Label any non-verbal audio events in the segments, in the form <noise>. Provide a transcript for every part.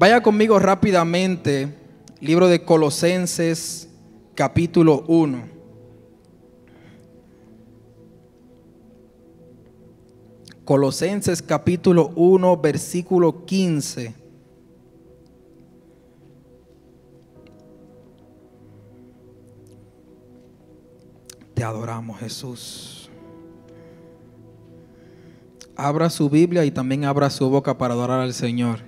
Vaya conmigo rápidamente, libro de Colosenses, capítulo 1. Colosenses capítulo 1, versículo 15. Te adoramos, Jesús. Abra su Biblia y también abra su boca para adorar al Señor.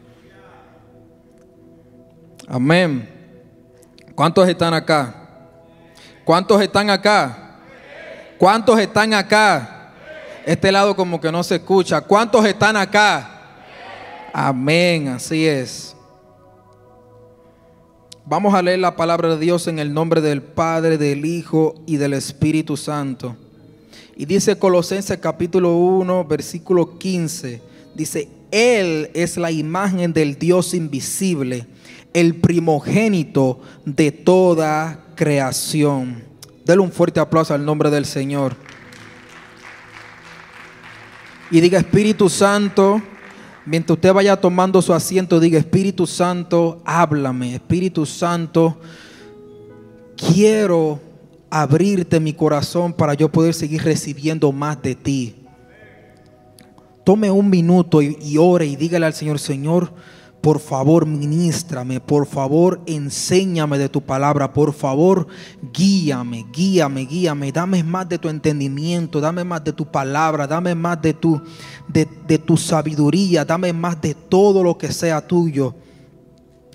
Amén. ¿Cuántos están acá? ¿Cuántos están acá? ¿Cuántos están acá? Este lado como que no se escucha. ¿Cuántos están acá? Amén, así es. Vamos a leer la palabra de Dios en el nombre del Padre, del Hijo y del Espíritu Santo. Y dice Colosenses capítulo 1, versículo 15. Dice, Él es la imagen del Dios invisible, el primogénito de toda creación. Dele un fuerte aplauso al nombre del Señor. Y diga, Espíritu Santo, mientras usted vaya tomando su asiento, diga, Espíritu Santo, háblame. Espíritu Santo, quiero abrirte mi corazón para yo poder seguir recibiendo más de ti. Tome un minuto y, y ore y dígale al Señor, Señor, por favor, ministrame, por favor, enséñame de tu palabra, por favor, guíame, guíame, guíame, dame más de tu entendimiento, dame más de tu palabra, dame más de tu, de, de tu sabiduría, dame más de todo lo que sea tuyo.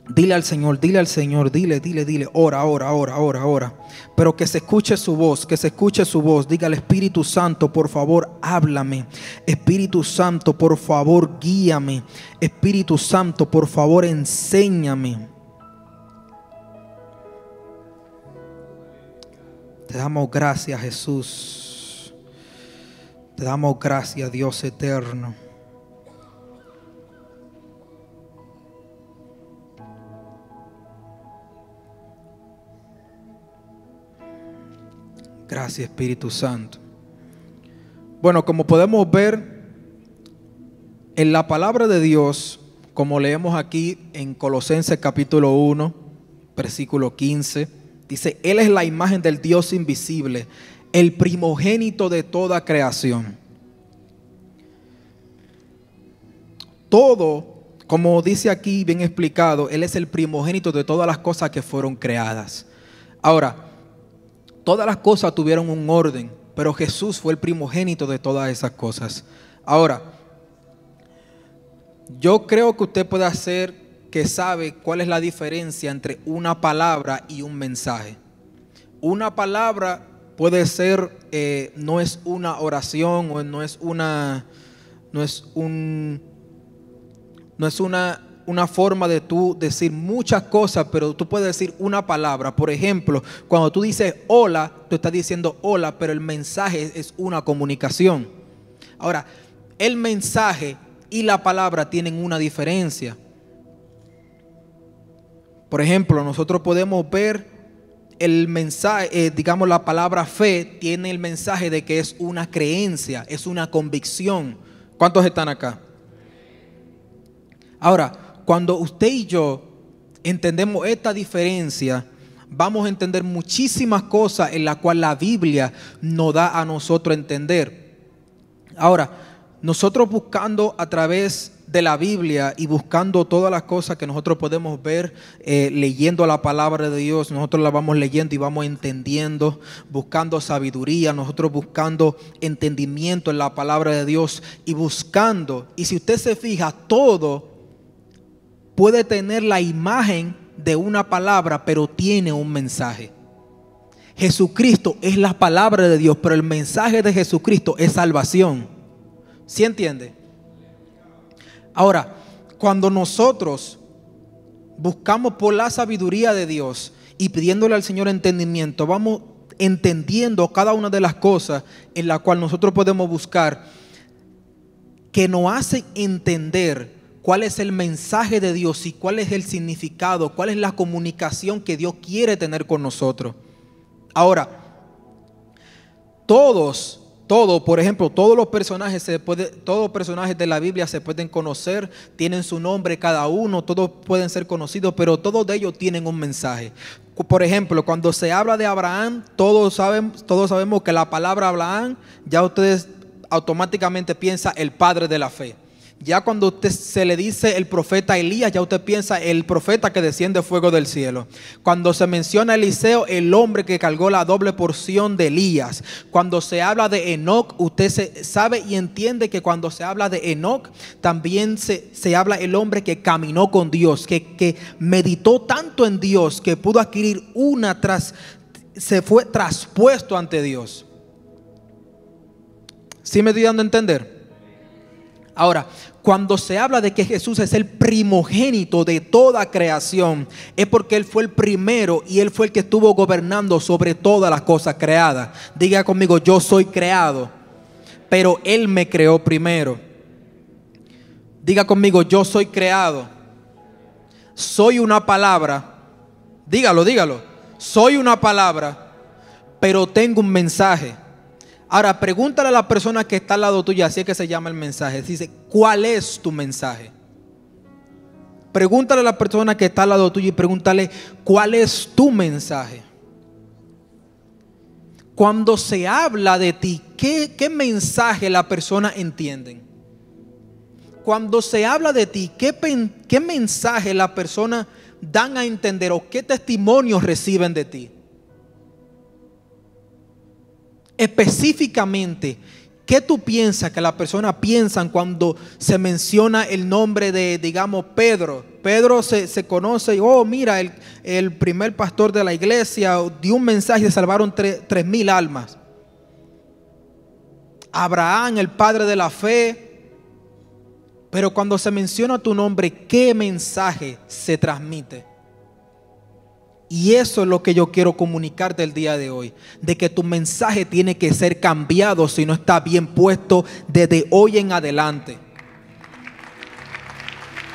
Dile al Señor, dile al Señor, dile, dile, dile, ora, ora, ora, ora, ora. Pero que se escuche su voz, que se escuche su voz. Diga al Espíritu Santo, por favor, háblame. Espíritu Santo, por favor, guíame. Espíritu Santo, por favor, enséñame. Te damos gracias, Jesús. Te damos gracias, Dios eterno. Gracias Espíritu Santo. Bueno, como podemos ver en la palabra de Dios, como leemos aquí en Colosenses capítulo 1, versículo 15, dice, Él es la imagen del Dios invisible, el primogénito de toda creación. Todo, como dice aquí bien explicado, Él es el primogénito de todas las cosas que fueron creadas. Ahora, todas las cosas tuvieron un orden, pero Jesús fue el primogénito de todas esas cosas. Ahora, yo creo que usted puede hacer que sabe cuál es la diferencia entre una palabra y un mensaje. Una palabra puede ser, eh, no es una oración o no es una, no es un, no es una una forma de tú decir muchas cosas, pero tú puedes decir una palabra. Por ejemplo, cuando tú dices hola, tú estás diciendo hola, pero el mensaje es una comunicación. Ahora, el mensaje y la palabra tienen una diferencia. Por ejemplo, nosotros podemos ver el mensaje, eh, digamos la palabra fe, tiene el mensaje de que es una creencia, es una convicción. ¿Cuántos están acá? Ahora, cuando usted y yo entendemos esta diferencia, vamos a entender muchísimas cosas en las cuales la Biblia nos da a nosotros entender. Ahora, nosotros buscando a través de la Biblia y buscando todas las cosas que nosotros podemos ver eh, leyendo la palabra de Dios, nosotros la vamos leyendo y vamos entendiendo, buscando sabiduría, nosotros buscando entendimiento en la palabra de Dios y buscando, y si usted se fija, todo puede tener la imagen de una palabra, pero tiene un mensaje. Jesucristo es la palabra de Dios, pero el mensaje de Jesucristo es salvación. ¿Sí entiende? Ahora, cuando nosotros buscamos por la sabiduría de Dios y pidiéndole al Señor entendimiento, vamos entendiendo cada una de las cosas en la cual nosotros podemos buscar que nos hacen entender cuál es el mensaje de Dios y cuál es el significado, cuál es la comunicación que Dios quiere tener con nosotros. Ahora, todos todo, por ejemplo, todos los personajes se puede, todos los personajes de la Biblia se pueden conocer, tienen su nombre cada uno, todos pueden ser conocidos, pero todos de ellos tienen un mensaje. Por ejemplo, cuando se habla de Abraham, todos saben, todos sabemos que la palabra Abraham ya ustedes automáticamente piensa el padre de la fe. Ya cuando usted se le dice el profeta Elías, ya usted piensa el profeta que desciende fuego del cielo. Cuando se menciona Eliseo, el hombre que cargó la doble porción de Elías. Cuando se habla de Enoch, usted se sabe y entiende que cuando se habla de Enoch, también se, se habla el hombre que caminó con Dios, que, que meditó tanto en Dios que pudo adquirir una tras, se fue traspuesto ante Dios. ¿Sí me estoy dando a entender? Ahora, cuando se habla de que Jesús es el primogénito de toda creación, es porque Él fue el primero y Él fue el que estuvo gobernando sobre todas las cosas creadas. Diga conmigo, yo soy creado, pero Él me creó primero. Diga conmigo, yo soy creado. Soy una palabra. Dígalo, dígalo. Soy una palabra, pero tengo un mensaje. Ahora, pregúntale a la persona que está al lado tuyo, así es que se llama el mensaje. Dice, ¿cuál es tu mensaje? Pregúntale a la persona que está al lado tuyo y pregúntale, ¿cuál es tu mensaje? Cuando se habla de ti, ¿qué, qué mensaje la persona entiende? Cuando se habla de ti, ¿qué, ¿qué mensaje la persona dan a entender o qué testimonios reciben de ti? Específicamente, ¿qué tú piensas que las personas piensan cuando se menciona el nombre de, digamos, Pedro? Pedro se, conoce, oh, mira, el, primer pastor de la iglesia dio un mensaje y salvaron tres mil almas. Abraham, el padre de la fe. Pero cuando se menciona tu nombre, ¿qué mensaje se transmite? Y eso es lo que yo quiero comunicarte el día de hoy, de que tu mensaje tiene que ser cambiado si no está bien puesto desde hoy en adelante.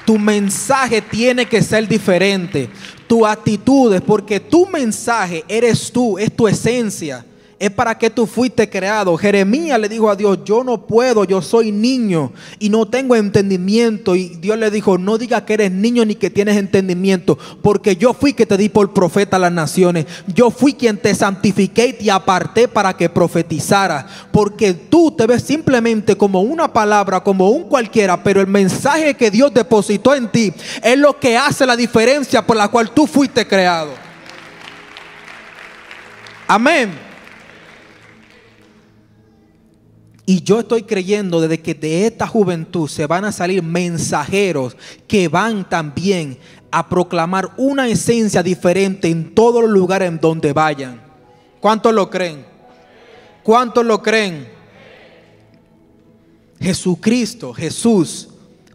Tu mensaje tiene que ser diferente, tu actitud es porque tu mensaje eres tú, es tu esencia es para que tú fuiste creado. Jeremías le dijo a Dios, yo no puedo, yo soy niño y no tengo entendimiento. Y Dios le dijo, no digas que eres niño ni que tienes entendimiento, porque yo fui que te di por profeta a las naciones. Yo fui quien te santifiqué y te aparté para que profetizara. Porque tú te ves simplemente como una palabra, como un cualquiera, pero el mensaje que Dios depositó en ti es lo que hace la diferencia por la cual tú fuiste creado. Amén. Y yo estoy creyendo desde que de esta juventud se van a salir mensajeros que van también a proclamar una esencia diferente en todos los lugares en donde vayan. ¿Cuántos lo creen? ¿Cuántos lo creen? Jesucristo, Jesús,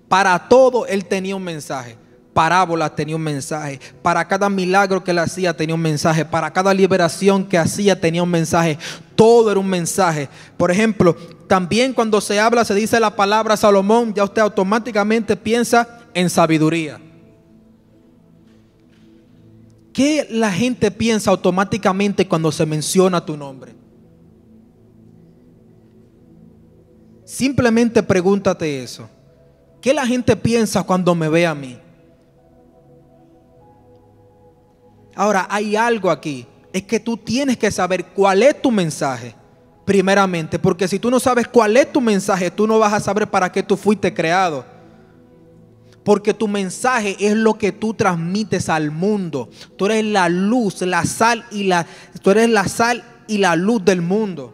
para todo Él tenía un mensaje parábolas tenía un mensaje, para cada milagro que él hacía tenía un mensaje, para cada liberación que hacía tenía un mensaje, todo era un mensaje. Por ejemplo, también cuando se habla, se dice la palabra Salomón, ya usted automáticamente piensa en sabiduría. ¿Qué la gente piensa automáticamente cuando se menciona tu nombre? Simplemente pregúntate eso. ¿Qué la gente piensa cuando me ve a mí? Ahora, hay algo aquí. Es que tú tienes que saber cuál es tu mensaje, primeramente. Porque si tú no sabes cuál es tu mensaje, tú no vas a saber para qué tú fuiste creado. Porque tu mensaje es lo que tú transmites al mundo. Tú eres la luz, la sal y la. Tú eres la sal y la luz del mundo.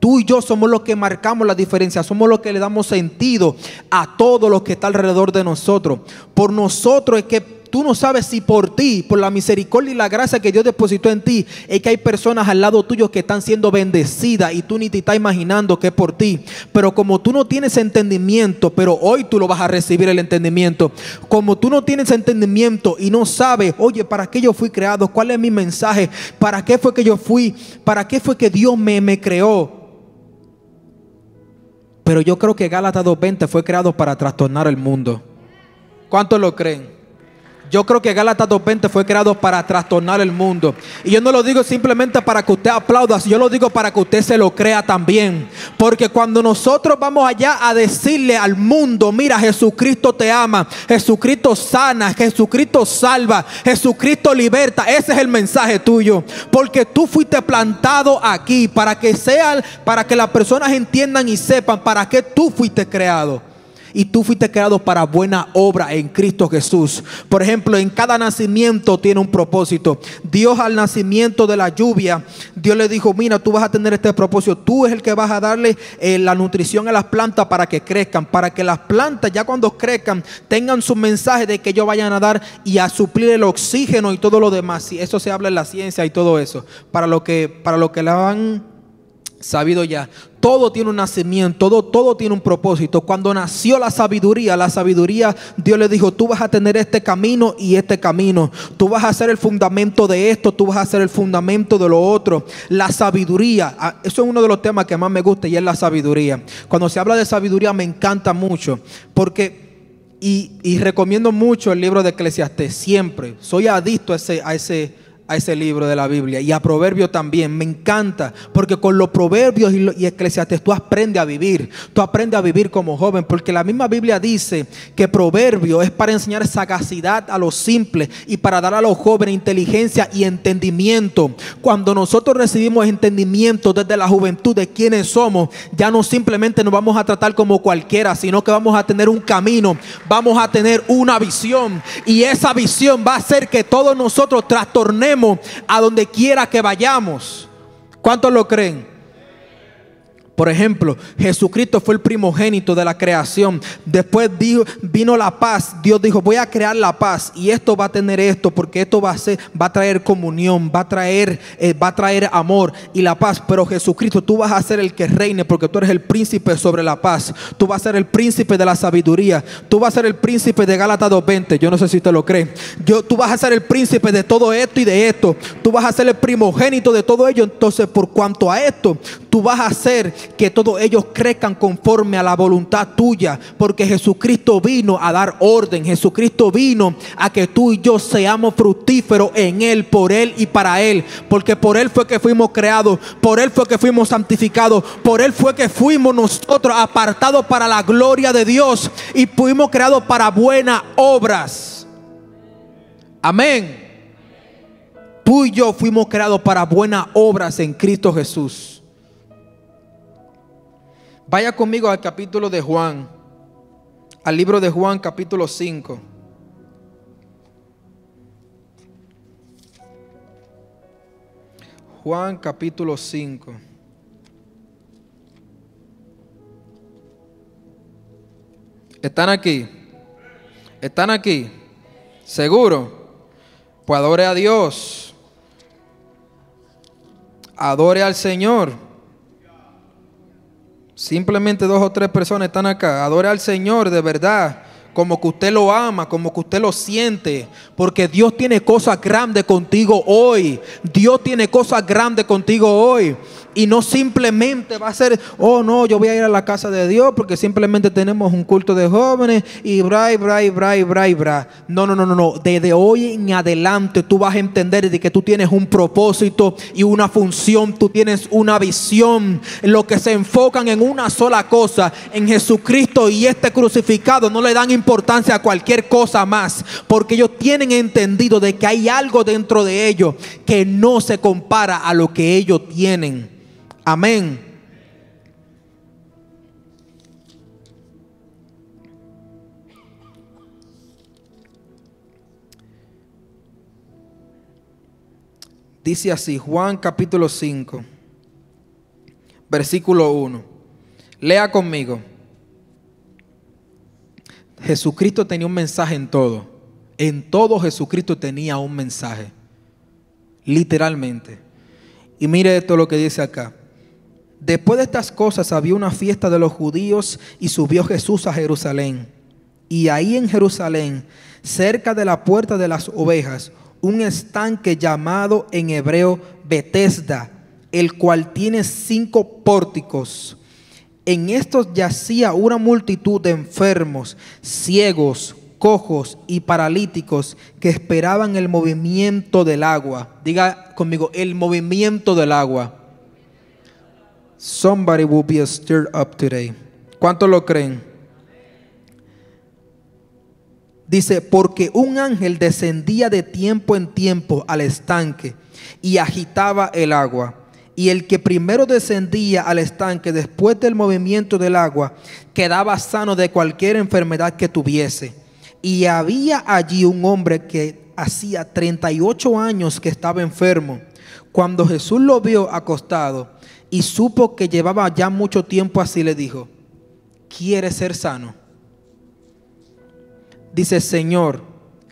Tú y yo somos los que marcamos la diferencia, somos los que le damos sentido a todo lo que está alrededor de nosotros. Por nosotros es que Tú no sabes si por ti, por la misericordia y la gracia que Dios depositó en ti, es que hay personas al lado tuyo que están siendo bendecidas y tú ni te estás imaginando que es por ti. Pero como tú no tienes entendimiento, pero hoy tú lo vas a recibir el entendimiento. Como tú no tienes entendimiento y no sabes, oye, ¿para qué yo fui creado? ¿Cuál es mi mensaje? ¿Para qué fue que yo fui? ¿Para qué fue que Dios me, me creó? Pero yo creo que Gálatas 2.20 fue creado para trastornar el mundo. ¿Cuántos lo creen? Yo creo que Gálatas 2.20 fue creado para trastornar el mundo. Y yo no lo digo simplemente para que usted aplauda, yo lo digo para que usted se lo crea también. Porque cuando nosotros vamos allá a decirle al mundo, mira, Jesucristo te ama, Jesucristo sana, Jesucristo salva, Jesucristo liberta, ese es el mensaje tuyo. Porque tú fuiste plantado aquí para que sea, para que las personas entiendan y sepan para qué tú fuiste creado y tú fuiste creado para buena obra en Cristo Jesús. Por ejemplo, en cada nacimiento tiene un propósito. Dios al nacimiento de la lluvia, Dios le dijo, mira, tú vas a tener este propósito. Tú es el que vas a darle eh, la nutrición a las plantas para que crezcan, para que las plantas ya cuando crezcan tengan su mensaje de que ellos vayan a dar y a suplir el oxígeno y todo lo demás. Y eso se habla en la ciencia y todo eso. Para lo que, para lo que la han sabido ya. Todo tiene un nacimiento, todo, todo tiene un propósito. Cuando nació la sabiduría, la sabiduría, Dios le dijo, tú vas a tener este camino y este camino. Tú vas a ser el fundamento de esto, tú vas a ser el fundamento de lo otro. La sabiduría, ah, eso es uno de los temas que más me gusta y es la sabiduría. Cuando se habla de sabiduría me encanta mucho porque, y, recomiendo mucho el libro de Eclesiastés, siempre. Soy adicto a ese, a ese a ese libro de la Biblia y a Proverbios también. Me encanta porque con los Proverbios y, Eclesiastes tú aprendes a vivir. Tú aprendes a vivir como joven porque la misma Biblia dice que Proverbio es para enseñar sagacidad a los simples y para dar a los jóvenes inteligencia y entendimiento. Cuando nosotros recibimos entendimiento desde la juventud de quiénes somos, ya no simplemente nos vamos a tratar como cualquiera, sino que vamos a tener un camino, vamos a tener una visión y esa visión va a hacer que todos nosotros trastornemos a donde quiera que vayamos. ¿Cuántos lo creen? Por ejemplo, Jesucristo fue el primogénito de la creación. Después vino la paz. Dios dijo, voy a crear la paz. Y esto va a tener esto, porque esto va a, ser, va a traer comunión, va a traer, eh, va a traer amor y la paz. Pero Jesucristo, tú vas a ser el que reine, porque tú eres el príncipe sobre la paz. Tú vas a ser el príncipe de la sabiduría. Tú vas a ser el príncipe de Gálatas 2.20. Yo no sé si usted lo cree. Yo, tú vas a ser el príncipe de todo esto y de esto. Tú vas a ser el primogénito de todo ello. Entonces, por cuanto a esto, tú vas a ser que todos ellos crezcan conforme a la voluntad tuya, porque Jesucristo vino a dar orden, Jesucristo vino a que tú y yo seamos fructíferos en Él, por Él y para Él, porque por Él fue que fuimos creados, por Él fue que fuimos santificados, por Él fue que fuimos nosotros apartados para la gloria de Dios y fuimos creados para buenas obras. Amén. Tú y yo fuimos creados para buenas obras en Cristo Jesús. Vaya conmigo al capítulo de Juan, al libro de Juan capítulo 5. Juan capítulo 5. ¿Están aquí? ¿Están aquí? ¿Seguro? Pues adore a Dios. Adore al Señor. Simplemente dos o tres personas están acá. Adore al Señor de verdad. Como que usted lo ama, como que usted lo siente. Porque Dios tiene cosas grandes contigo hoy. Dios tiene cosas grandes contigo hoy. Y no simplemente va a ser, oh no, yo voy a ir a la casa de Dios porque simplemente tenemos un culto de jóvenes y bra, y bra, y bra, y bra, y bra. No, no, no, no, no. Desde hoy en adelante tú vas a entender de que tú tienes un propósito y una función, tú tienes una visión. Lo que se enfocan en una sola cosa, en Jesucristo y este crucificado, no le dan importancia a cualquier cosa más porque ellos tienen entendido de que hay algo dentro de ellos que no se compara a lo que ellos tienen. Amén. Dice así, Juan capítulo 5, versículo 1. Lea conmigo. Jesucristo tenía un mensaje en todo. En todo Jesucristo tenía un mensaje. Literalmente. Y mire esto lo que dice acá. Después de estas cosas había una fiesta de los judíos y subió Jesús a Jerusalén. Y ahí en Jerusalén, cerca de la puerta de las ovejas, un estanque llamado en hebreo Betesda, el cual tiene cinco pórticos. En estos yacía una multitud de enfermos, ciegos, cojos y paralíticos que esperaban el movimiento del agua. Diga conmigo, el movimiento del agua. Somebody will be stirred up today. ¿Cuántos lo creen? Dice, porque un ángel descendía de tiempo en tiempo al estanque y agitaba el agua. Y el que primero descendía al estanque después del movimiento del agua quedaba sano de cualquier enfermedad que tuviese. Y había allí un hombre que hacía 38 años que estaba enfermo. Cuando Jesús lo vio acostado y supo que llevaba ya mucho tiempo así, le dijo, ¿quieres ser sano? Dice, Señor,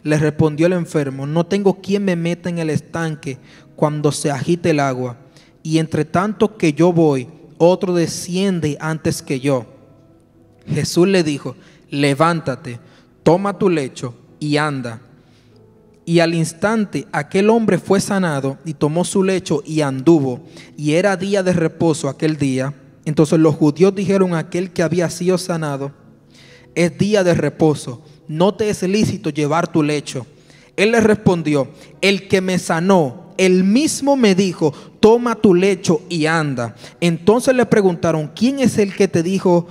le respondió el enfermo, no tengo quien me meta en el estanque cuando se agite el agua. Y entre tanto que yo voy, otro desciende antes que yo. Jesús le dijo, levántate, toma tu lecho y anda. Y al instante aquel hombre fue sanado y tomó su lecho y anduvo. Y era día de reposo aquel día. Entonces los judíos dijeron a aquel que había sido sanado, es día de reposo no te es lícito llevar tu lecho. Él le respondió, el que me sanó, él mismo me dijo, toma tu lecho y anda. Entonces le preguntaron, ¿quién es el que te dijo,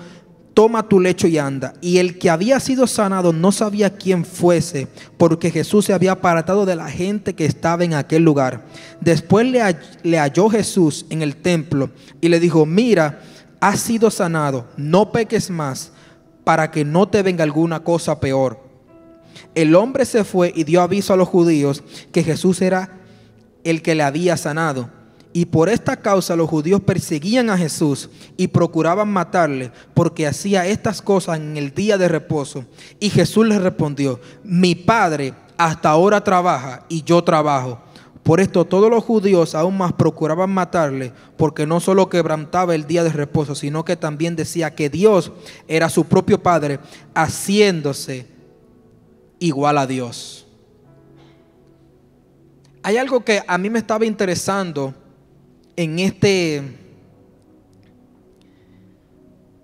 toma tu lecho y anda? Y el que había sido sanado no sabía quién fuese, porque Jesús se había apartado de la gente que estaba en aquel lugar. Después le, le halló Jesús en el templo y le dijo, mira, has sido sanado, no peques más para que no te venga alguna cosa peor. El hombre se fue y dio aviso a los judíos que Jesús era el que le había sanado. Y por esta causa los judíos perseguían a Jesús y procuraban matarle porque hacía estas cosas en el día de reposo. Y Jesús les respondió, mi Padre hasta ahora trabaja y yo trabajo. Por esto todos los judíos aún más procuraban matarle, porque no solo quebrantaba el día de reposo, sino que también decía que Dios era su propio Padre, haciéndose igual a Dios. Hay algo que a mí me estaba interesando en este,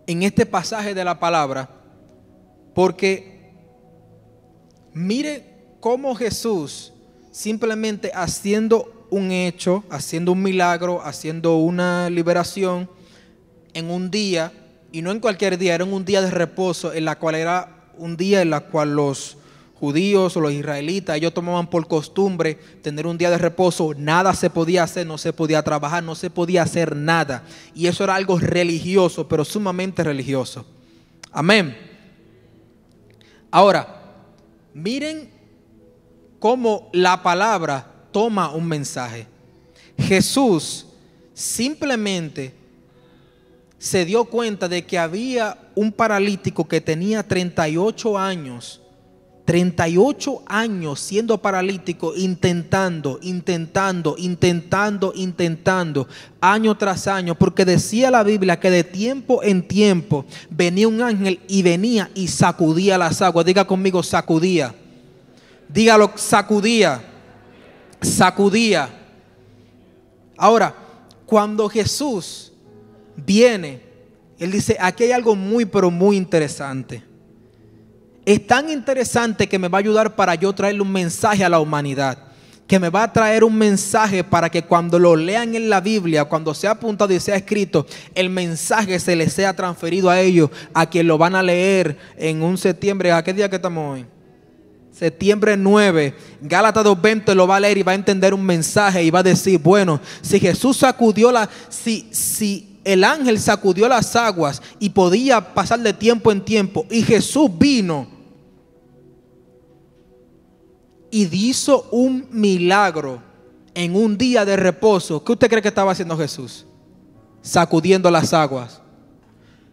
en este pasaje de la palabra, porque mire cómo Jesús simplemente haciendo un hecho, haciendo un milagro, haciendo una liberación en un día, y no en cualquier día, era un día de reposo, en la cual era un día en la cual los judíos o los israelitas, ellos tomaban por costumbre tener un día de reposo, nada se podía hacer, no se podía trabajar, no se podía hacer nada. Y eso era algo religioso, pero sumamente religioso. Amén. Ahora, miren cómo la palabra toma un mensaje. Jesús simplemente se dio cuenta de que había un paralítico que tenía 38 años, 38 años siendo paralítico, intentando, intentando, intentando, intentando, año tras año, porque decía la Biblia que de tiempo en tiempo venía un ángel y venía y sacudía las aguas. Diga conmigo, sacudía Dígalo, sacudía. Sacudía. Ahora, cuando Jesús viene, Él dice, aquí hay algo muy, pero muy interesante. Es tan interesante que me va a ayudar para yo traerle un mensaje a la humanidad. Que me va a traer un mensaje para que cuando lo lean en la Biblia, cuando sea apuntado y sea escrito, el mensaje se les sea transferido a ellos, a quien lo van a leer en un septiembre. ¿A qué día que estamos hoy? septiembre 9, Gálatas 2.20 lo va a leer y va a entender un mensaje y va a decir, bueno, si Jesús sacudió la, si, si el ángel sacudió las aguas y podía pasar de tiempo en tiempo y Jesús vino y hizo un milagro en un día de reposo, ¿qué usted cree que estaba haciendo Jesús? Sacudiendo las aguas.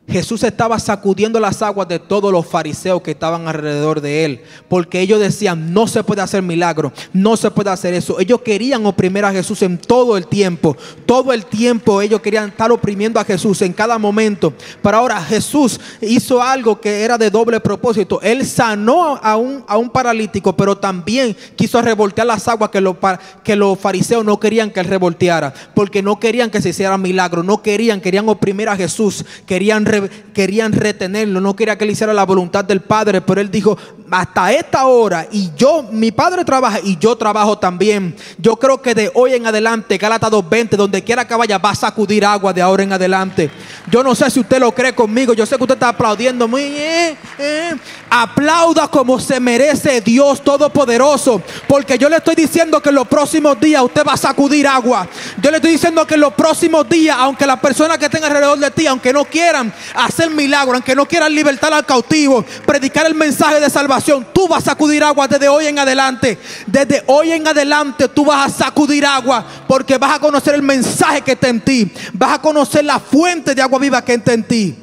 Jesús estaba sacudiendo las aguas de todos los fariseos que estaban alrededor de él, porque ellos decían, no se puede hacer milagro, no se puede hacer eso. Ellos querían oprimir a Jesús en todo el tiempo, todo el tiempo ellos querían estar oprimiendo a Jesús en cada momento. Pero ahora Jesús hizo algo que era de doble propósito. Él sanó a un, a un paralítico, pero también quiso revoltear las aguas que los, que los fariseos no querían que él revolteara, porque no querían que se hiciera milagro, no querían, querían oprimir a Jesús, querían querían retenerlo, no quería que él hiciera la voluntad del Padre, pero él dijo, hasta esta hora, y yo, mi Padre trabaja y yo trabajo también. Yo creo que de hoy en adelante, Gálatas 2.20, donde quiera que vaya, va a sacudir agua de ahora en adelante. Yo no sé si usted lo cree conmigo, yo sé que usted está aplaudiendo muy eh, eh. Aplauda como se merece Dios Todopoderoso, porque yo le estoy diciendo que en los próximos días usted va a sacudir agua. Yo le estoy diciendo que en los próximos días, aunque las personas que estén alrededor de ti, aunque no quieran hacer milagros, aunque no quieran libertar al cautivo, predicar el mensaje de salvación, tú vas a sacudir agua desde hoy en adelante. Desde hoy en adelante tú vas a sacudir agua porque vas a conocer el mensaje que está en ti. Vas a conocer la fuente de agua viva que está en ti.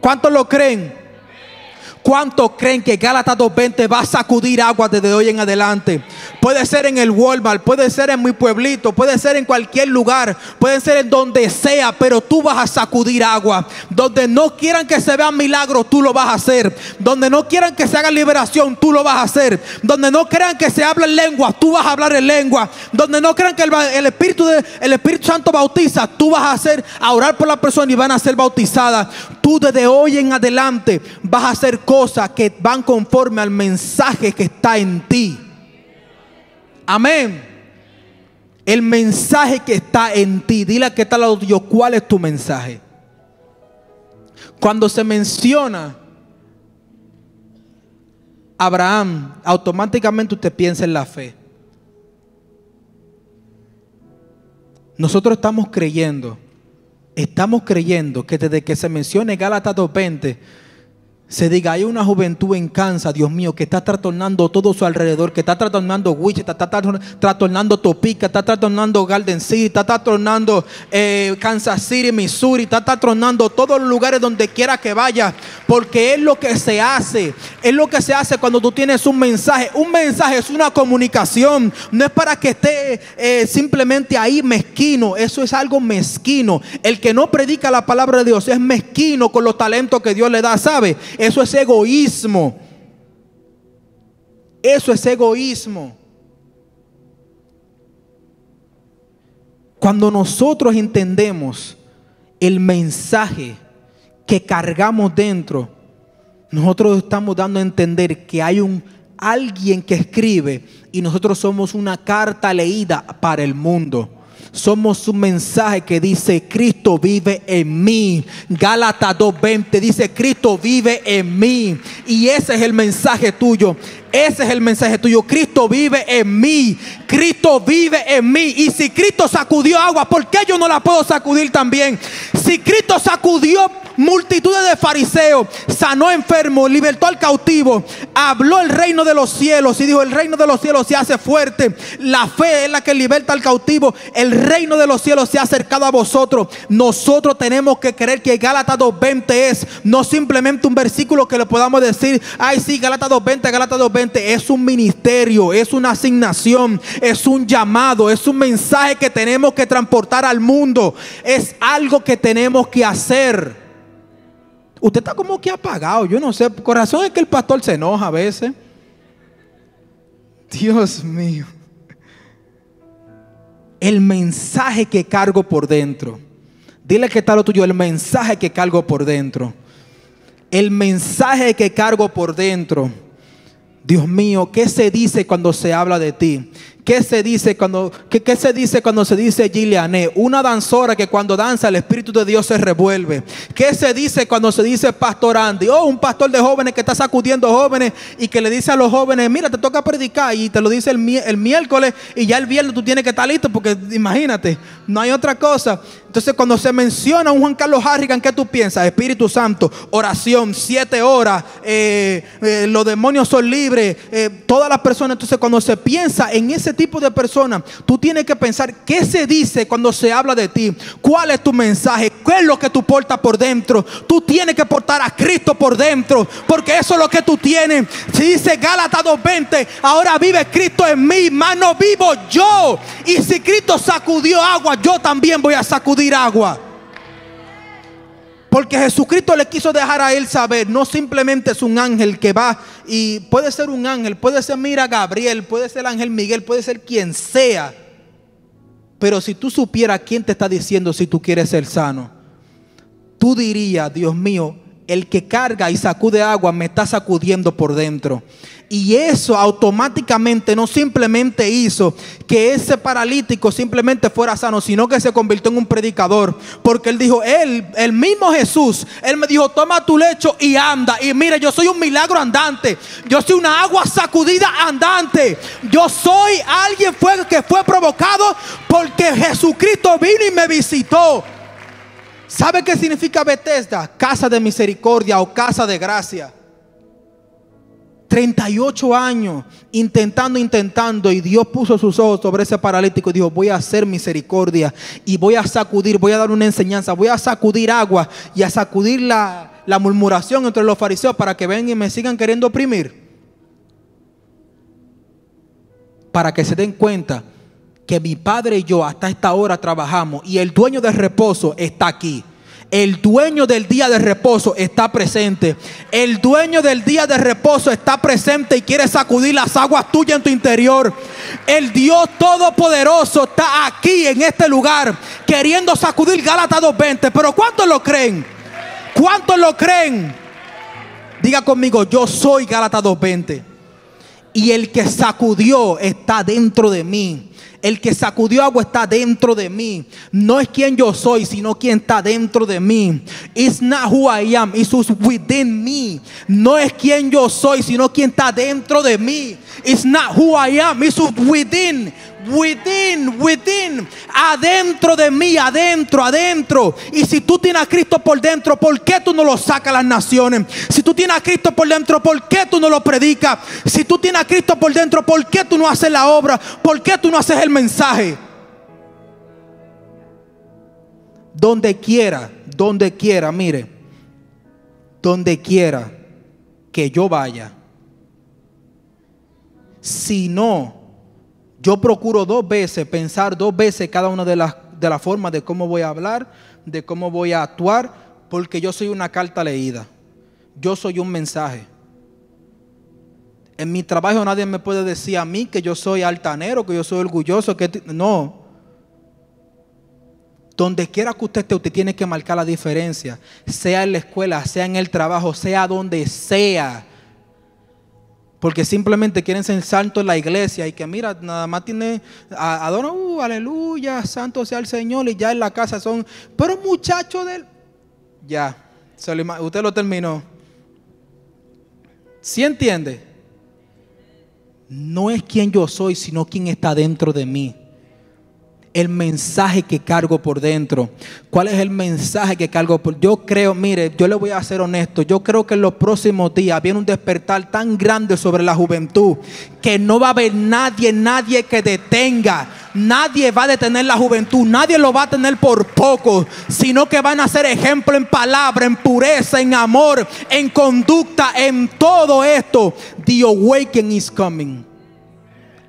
¿Cuántos lo creen? ¿Cuántos creen que Gálatas 2.20 va a sacudir agua desde hoy en adelante? Puede ser en el Walmart, puede ser en mi pueblito, puede ser en cualquier lugar, puede ser en donde sea, pero tú vas a sacudir agua. Donde no quieran que se vean milagros, tú lo vas a hacer. Donde no quieran que se haga liberación, tú lo vas a hacer. Donde no crean que se hable en lengua, tú vas a hablar en lengua. Donde no crean que el, Espíritu, el Espíritu Santo bautiza, tú vas a hacer, a orar por la persona y van a ser bautizadas. Tú desde hoy en adelante vas a hacer cosas cosas que van conforme al mensaje que está en ti. Amén. El mensaje que está en ti. Dile que está al Dios cuál es tu mensaje. Cuando se menciona Abraham, automáticamente usted piensa en la fe. Nosotros estamos creyendo, estamos creyendo que desde que se mencione Gálatas 2.20, se diga, hay una juventud en Kansas, Dios mío, que está trastornando todo su alrededor, que está trastornando Wichita, está trastornando Topeka, está trastornando Garden City, está trastornando eh, Kansas City, Missouri, está trastornando todos los lugares donde quiera que vaya, porque es lo que se hace, es lo que se hace cuando tú tienes un mensaje. Un mensaje es una comunicación, no es para que esté eh, simplemente ahí mezquino, eso es algo mezquino. El que no predica la palabra de Dios es mezquino con los talentos que Dios le da, ¿sabe? Eso es egoísmo. Eso es egoísmo. Cuando nosotros entendemos el mensaje que cargamos dentro, nosotros estamos dando a entender que hay un alguien que escribe y nosotros somos una carta leída para el mundo. Somos un mensaje que dice, Cristo vive en mí. Gálatas 2.20 dice, Cristo vive en mí. Y ese es el mensaje tuyo. Ese es el mensaje tuyo. Cristo vive en mí. Cristo vive en mí. Y si Cristo sacudió agua, ¿por qué yo no la puedo sacudir también? Si Cristo sacudió multitudes de fariseos, sanó enfermo, libertó al cautivo, habló el reino de los cielos y dijo, el reino de los cielos se hace fuerte, la fe es la que liberta al cautivo, el reino de los cielos se ha acercado a vosotros. Nosotros tenemos que creer que Gálatas 2.20 es no simplemente un versículo que le podamos decir, ay sí, Gálatas 2.20, Gálatas 2.20, es un ministerio, es una asignación, es un llamado, es un mensaje que tenemos que transportar al mundo, es algo que tenemos que hacer. Usted está como que apagado, yo no sé. Corazón es que el pastor se enoja a veces. Dios mío. El mensaje que cargo por dentro. Dile que está lo tuyo, el mensaje que cargo por dentro. El mensaje que cargo por dentro. Dios mío, ¿qué se dice cuando se habla de ti? ¿Qué se dice cuando, qué, se dice cuando se dice? Una danzora que cuando danza el Espíritu de Dios se revuelve. ¿Qué se dice cuando se dice pastor Andy? Oh, un pastor de jóvenes que está sacudiendo jóvenes y que le dice a los jóvenes, mira, te toca predicar y te lo dice el, el miércoles y ya el viernes tú tienes que estar listo porque imagínate, no hay otra cosa. Entonces cuando se menciona un Juan Carlos Harrigan, ¿qué tú piensas? Espíritu Santo, oración, siete horas, eh, eh, los demonios son libres, eh, todas las personas. Entonces cuando se piensa en ese tipo de personas, tú tienes que pensar qué se dice cuando se habla de ti, cuál es tu mensaje, qué es lo que tú portas por dentro. Tú tienes que portar a Cristo por dentro, porque eso es lo que tú tienes. Si dice Gálatas 2.20, ahora vive Cristo en mí, más no vivo yo. Y si Cristo sacudió agua, yo también voy a sacudir agua. Porque Jesucristo le quiso dejar a él saber, no simplemente es un ángel que va y puede ser un ángel, puede ser, mira, Gabriel, puede ser ángel Miguel, puede ser quien sea. Pero si tú supieras quién te está diciendo si tú quieres ser sano, tú dirías, Dios mío, el que carga y sacude agua me está sacudiendo por dentro. Y eso automáticamente no simplemente hizo que ese paralítico simplemente fuera sano, sino que se convirtió en un predicador. Porque él dijo, él, el mismo Jesús, él me dijo, toma tu lecho y anda. Y mire, yo soy un milagro andante. Yo soy una agua sacudida andante. Yo soy alguien fue, que fue provocado porque Jesucristo vino y me visitó. ¿Sabe qué significa Bethesda? Casa de misericordia o casa de gracia. 38 años intentando, intentando, y Dios puso sus ojos sobre ese paralítico y dijo, voy a hacer misericordia y voy a sacudir, voy a dar una enseñanza, voy a sacudir agua y a sacudir la, la murmuración entre los fariseos para que vengan y me sigan queriendo oprimir. Para que se den cuenta que mi padre y yo hasta esta hora trabajamos y el dueño del reposo está aquí. El dueño del día de reposo está presente. El dueño del día de reposo está presente y quiere sacudir las aguas tuyas en tu interior. El Dios Todopoderoso está aquí en este lugar queriendo sacudir Gálatas 2.20. Pero ¿cuántos lo creen? ¿Cuántos lo creen? Diga conmigo, yo soy Gálatas 2.20. Y el que sacudió está dentro de mí. El que sacudió agua está dentro de mí. No es quien yo soy, sino quien está dentro de mí. It's not who I am, it's within me. No es quien yo soy, sino quien está dentro de mí. It's not who I am, it's within within, within, adentro de mí, adentro, adentro. Y si tú tienes a Cristo por dentro, ¿por qué tú no lo sacas a las naciones? Si tú tienes a Cristo por dentro, ¿por qué tú no lo predicas? Si tú tienes a Cristo por dentro, ¿por qué tú no haces la obra? ¿Por qué tú no haces el mensaje? Donde quiera, donde quiera, mire, donde quiera que yo vaya, si no yo procuro dos veces, pensar dos veces cada una de las, de las formas de cómo voy a hablar, de cómo voy a actuar, porque yo soy una carta leída. Yo soy un mensaje. En mi trabajo nadie me puede decir a mí que yo soy altanero, que yo soy orgulloso, que no. Donde quiera que usted esté, usted tiene que marcar la diferencia, sea en la escuela, sea en el trabajo, sea donde sea. Porque simplemente quieren ser santos en la iglesia y que mira, nada más tiene, adora, uh, aleluya, santo sea el Señor y ya en la casa son, pero muchacho del... Ya, usted lo terminó. ¿Sí entiende? No es quien yo soy, sino quien está dentro de mí el mensaje que cargo por dentro. ¿Cuál es el mensaje que cargo por Yo creo, mire, yo le voy a ser honesto, yo creo que en los próximos días viene un despertar tan grande sobre la juventud que no va a haber nadie, nadie que detenga. Nadie va a detener la juventud, nadie lo va a tener por poco, sino que van a ser ejemplo en palabra, en pureza, en amor, en conducta, en todo esto. The awakening is coming.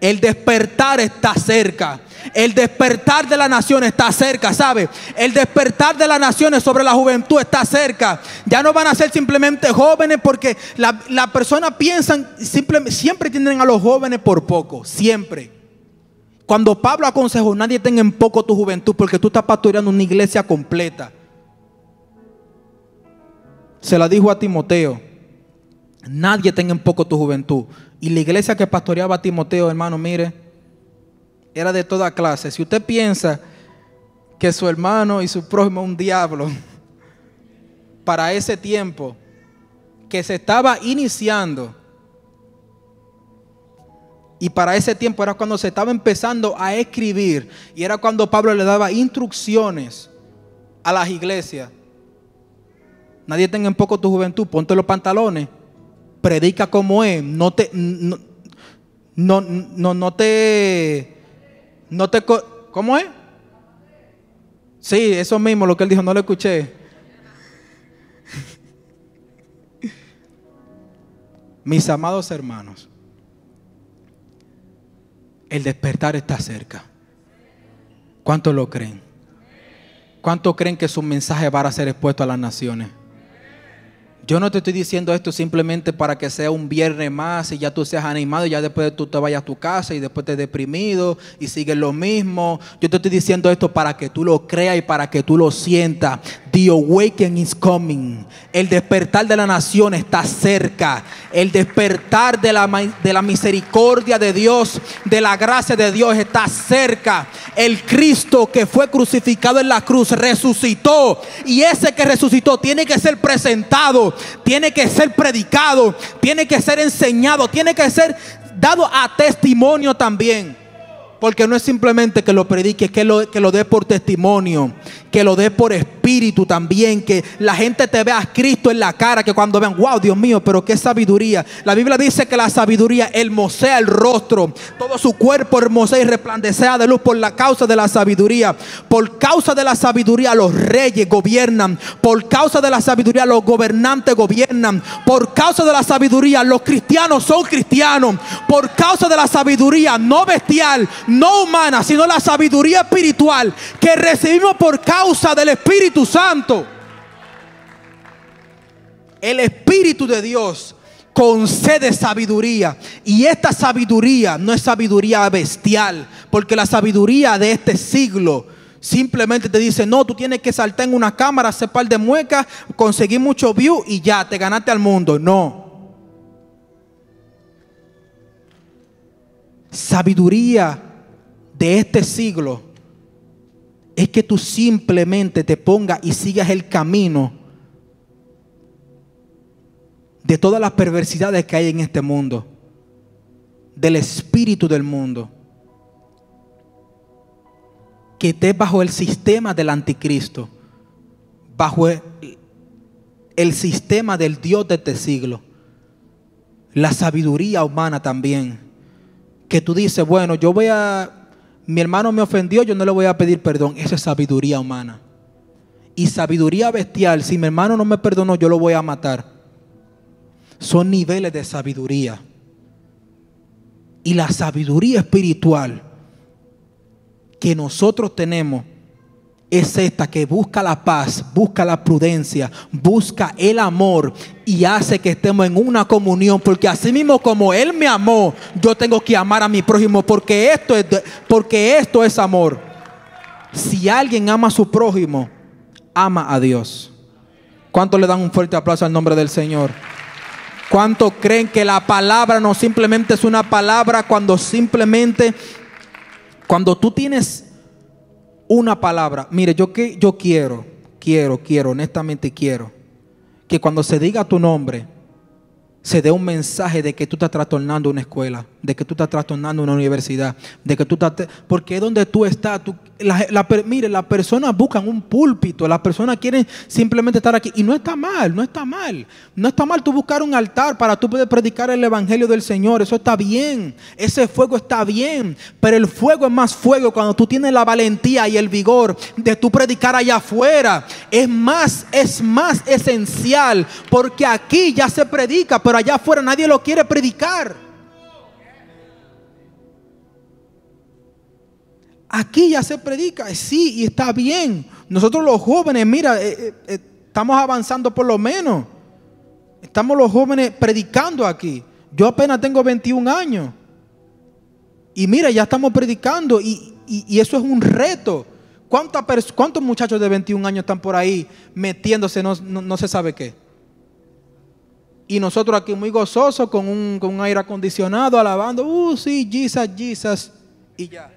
El despertar está cerca. El despertar de la nación está cerca, ¿sabe? El despertar de las naciones sobre la juventud está cerca. Ya no van a ser simplemente jóvenes porque la, la persona piensan, siempre tienen a los jóvenes por poco, siempre. Cuando Pablo aconsejó, nadie tenga en poco tu juventud porque tú estás pastoreando una iglesia completa. Se la dijo a Timoteo, nadie tenga en poco tu juventud. Y la iglesia que pastoreaba a Timoteo, hermano, mire, era de toda clase. Si usted piensa que su hermano y su prójimo un diablo, <laughs> para ese tiempo que se estaba iniciando, y para ese tiempo era cuando se estaba empezando a escribir, y era cuando Pablo le daba instrucciones a las iglesias. Nadie tenga en poco tu juventud, ponte los pantalones, predica como es, no te, no, no, no, no te no te... ¿Cómo es? Sí, eso mismo lo que él dijo, no lo escuché. <laughs> Mis amados hermanos, el despertar está cerca. ¿Cuántos lo creen? ¿Cuántos creen que su mensaje va a ser expuesto a las naciones? Yo no te estoy diciendo esto simplemente para que sea un viernes más y ya tú seas animado y ya después tú te vayas a tu casa y después te deprimido y sigues lo mismo. Yo te estoy diciendo esto para que tú lo creas y para que tú lo sientas. The awakening is coming. El despertar de la nación está cerca. El despertar de la, de la, misericordia de Dios, de la gracia de Dios está cerca. El Cristo que fue crucificado en la cruz resucitó. Y ese que resucitó tiene que ser presentado, tiene que ser predicado, tiene que ser enseñado, tiene que ser dado a testimonio también. Porque no es simplemente que lo predique, que lo, que lo dé por testimonio, que lo dé por espíritu también, que la gente te vea a Cristo en la cara, que cuando vean, wow, Dios mío, pero qué sabiduría. La Biblia dice que la sabiduría hermosea el rostro, todo su cuerpo hermosea y resplandecea de luz por la causa de la sabiduría. Por causa de la sabiduría los reyes gobiernan, por causa de la sabiduría los gobernantes gobiernan, por causa de la sabiduría los cristianos son cristianos, por causa de la sabiduría no bestial, no humana, sino la sabiduría espiritual que recibimos por causa del Espíritu Santo. El Espíritu de Dios concede sabiduría. Y esta sabiduría no es sabiduría bestial, porque la sabiduría de este siglo simplemente te dice, no, tú tienes que saltar en una cámara, hacer par de muecas, conseguir mucho view y ya, te ganaste al mundo. No. Sabiduría de este siglo es que tú simplemente te pongas y sigas el camino de todas las perversidades que hay en este mundo, del espíritu del mundo, que estés bajo el sistema del anticristo, bajo el, sistema del Dios de este siglo, la sabiduría humana también, que tú dices, bueno, yo voy a mi hermano me ofendió, yo no le voy a pedir perdón. Esa es sabiduría humana. Y sabiduría bestial, si mi hermano no me perdonó, yo lo voy a matar. Son niveles de sabiduría. Y la sabiduría espiritual que nosotros tenemos es esta que busca la paz, busca la prudencia, busca el amor y hace que estemos en una comunión, porque así mismo como él me amó, yo tengo que amar a mi prójimo, porque esto es porque esto es amor. Si alguien ama a su prójimo, ama a Dios. ¿Cuánto le dan un fuerte aplauso al nombre del Señor? ¿Cuánto creen que la palabra no simplemente es una palabra cuando simplemente cuando tú tienes una palabra. Mire, yo que yo quiero, quiero, quiero, honestamente quiero que cuando se diga tu nombre se dé un mensaje de que tú estás trastornando una escuela, de que tú estás trastornando una universidad, de que tú estás... Porque es donde tú estás. La, mire, las personas buscan un púlpito, las personas quieren simplemente estar aquí. Y no está mal, no está mal. No está mal tú buscar un altar para tú poder predicar el Evangelio del Señor. Eso está bien. Ese fuego está bien. Pero el fuego es más fuego cuando tú tienes la valentía y el vigor de tú predicar allá afuera. Es más, es más esencial. Porque aquí ya se predica, pero allá afuera nadie lo quiere predicar. Aquí ya se predica, sí, y está bien. Nosotros los jóvenes, mira, eh, eh, eh, estamos avanzando por lo menos. Estamos los jóvenes predicando aquí. Yo apenas tengo 21 años. Y mira, ya estamos predicando y, eso es un reto. ¿Cuántos muchachos de 21 años están por ahí metiéndose no, no, se sabe qué? Y nosotros aquí muy gozosos con un, con un aire acondicionado, alabando, uh, sí, Jesus, Jesus, y ya.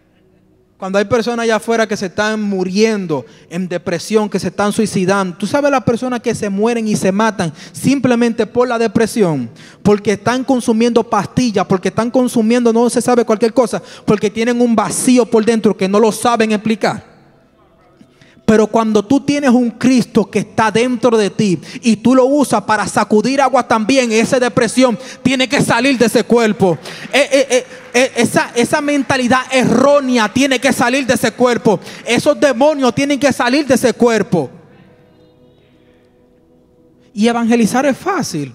Cuando hay personas allá afuera que se están muriendo en depresión, que se están suicidando. Tú sabes las personas que se mueren y se matan simplemente por la depresión, porque están consumiendo pastillas, porque están consumiendo no se sabe cualquier cosa, porque tienen un vacío por dentro que no lo saben explicar. Pero cuando tú tienes un Cristo que está dentro de ti y tú lo usas para sacudir agua también, esa depresión tiene que salir de ese cuerpo. Eh, eh, eh, esa, esa mentalidad errónea tiene que salir de ese cuerpo. Esos demonios tienen que salir de ese cuerpo. Y evangelizar es fácil.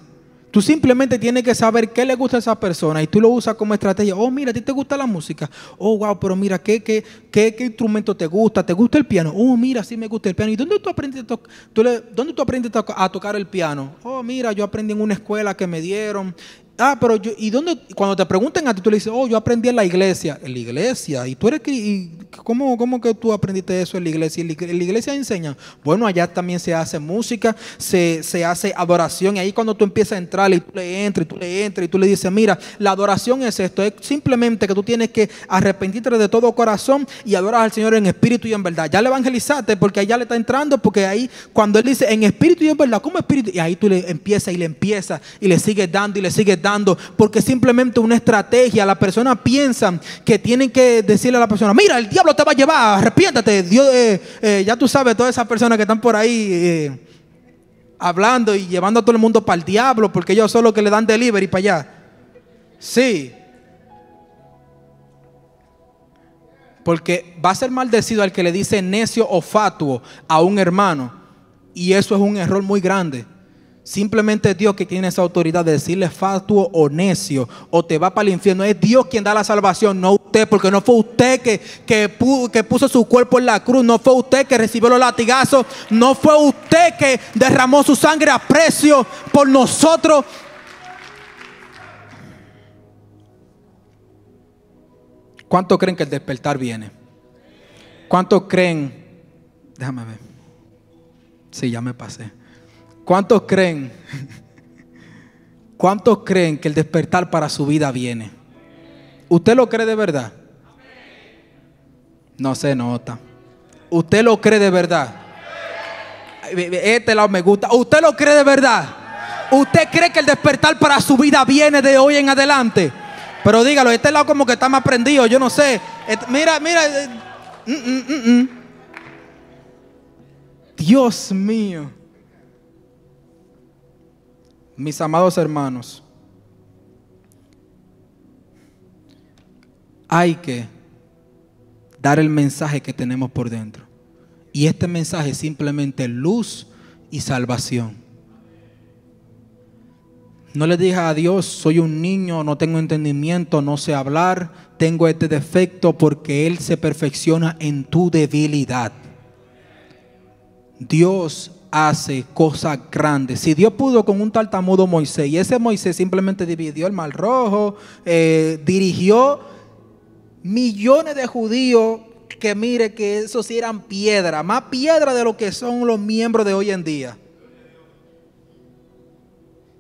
Tú simplemente tienes que saber qué le gusta a esa persona y tú lo usas como estrategia. Oh, mira, a ti te gusta la música. Oh, wow, pero mira, ¿qué, qué, qué, instrumento te gusta? ¿Te gusta el piano? Oh, mira, sí me gusta el piano. ¿Y dónde tú aprendiste a, ¿dónde tú a tocar el piano? Oh, mira, yo aprendí en una escuela que me dieron. Ah, pero yo, ¿y dónde? Cuando te pregunten a ti, tú le dices, oh, yo aprendí en la iglesia. En la iglesia. ¿Y tú eres ¿cómo, ¿cómo que tú aprendiste eso en la iglesia? ¿En la iglesia enseña? Bueno, allá también se hace música, se, se hace adoración. Y ahí cuando tú empiezas a entrar y tú le entras y tú le entras y tú le dices, mira, la adoración es esto. Es simplemente que tú tienes que arrepentirte de todo corazón y adorar al Señor en espíritu y en verdad. Ya le evangelizaste porque allá le está entrando, porque ahí cuando Él dice en espíritu y en verdad, ¿cómo espíritu? Y ahí tú le empiezas y le empiezas y le sigues dando y le sigues dando, porque simplemente una estrategia. La persona piensa que tienen que decirle a la persona, mira, el diablo te va a llevar, arrepiéntate. Dios, eh, eh, ya tú sabes, todas esas personas que están por ahí eh, hablando y llevando a todo el mundo para el diablo, porque ellos son los que le dan delivery para allá. Sí. Porque va a ser maldecido al que le dice necio o fatuo a un hermano. Y eso es un error muy grande. Simplemente Dios que tiene esa autoridad de decirle fatuo o necio o te va para el infierno. Es Dios quien da la salvación, no usted, porque no fue usted que, que, puso su cuerpo en la cruz, no fue usted que recibió los latigazos, no fue usted que derramó su sangre a precio por nosotros. ¿Cuántos creen que el despertar viene? ¿Cuántos creen? Déjame ver. Sí, ya me pasé. ¿Cuántos creen? ¿Cuántos creen que el despertar para su vida viene? ¿Usted lo cree de verdad? No se nota. ¿Usted lo cree de verdad? Este lado me gusta. ¿Usted lo cree de verdad? ¿Usted cree que el despertar para su vida viene de hoy en adelante? Pero dígalo, este lado como que está más prendido, yo no sé. Mira, mira. Eh, mm, mm, mm, Dios mío. Mis amados hermanos, hay que dar el mensaje que tenemos por dentro. Y este mensaje es simplemente luz y salvación. No le dije a Dios, soy un niño, no tengo entendimiento, no sé hablar, tengo este defecto porque Él se perfecciona en tu debilidad. Dios hace cosas grandes. Si Dios pudo con un tartamudo Moisés y ese Moisés simplemente dividió el mar rojo, eh, dirigió millones de judíos que mire que esos eran piedra, más piedra de lo que son los miembros de hoy en día.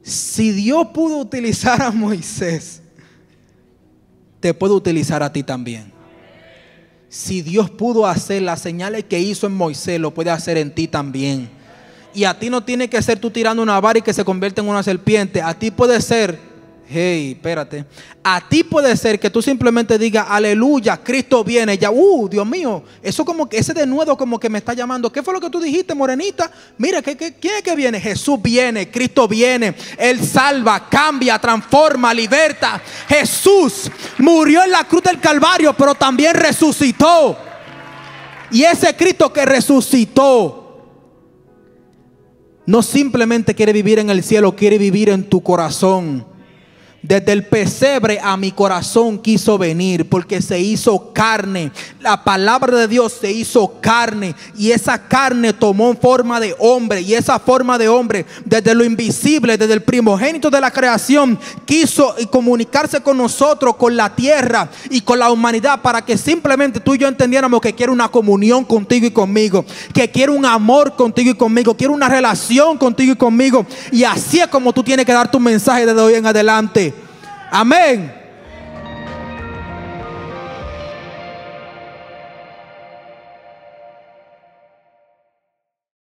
Si Dios pudo utilizar a Moisés, te puede utilizar a ti también. Si Dios pudo hacer las señales que hizo en Moisés, lo puede hacer en ti también. Y a ti no tiene que ser tú tirando una vara y que se convierta en una serpiente. A ti puede ser, hey, espérate. A ti puede ser que tú simplemente digas, aleluya, Cristo viene. Ya, uh, Dios mío, eso como que ese de nuevo como que me está llamando. ¿Qué fue lo que tú dijiste, morenita? Mira, ¿qué, quién es que viene? Jesús viene, Cristo viene. Él salva, cambia, transforma, liberta. Jesús murió en la cruz del Calvario, pero también resucitó. Y ese Cristo que resucitó no simplemente quiere vivir en el cielo, quiere vivir en tu corazón. Desde el pesebre a mi corazón quiso venir porque se hizo carne. La palabra de Dios se hizo carne y esa carne tomó forma de hombre y esa forma de hombre desde lo invisible, desde el primogénito de la creación, quiso comunicarse con nosotros, con la tierra y con la humanidad para que simplemente tú y yo entendiéramos que quiere una comunión contigo y conmigo, que quiere un amor contigo y conmigo, quiere una relación contigo y conmigo. Y así es como tú tienes que dar tu mensaje desde hoy en adelante. Amén.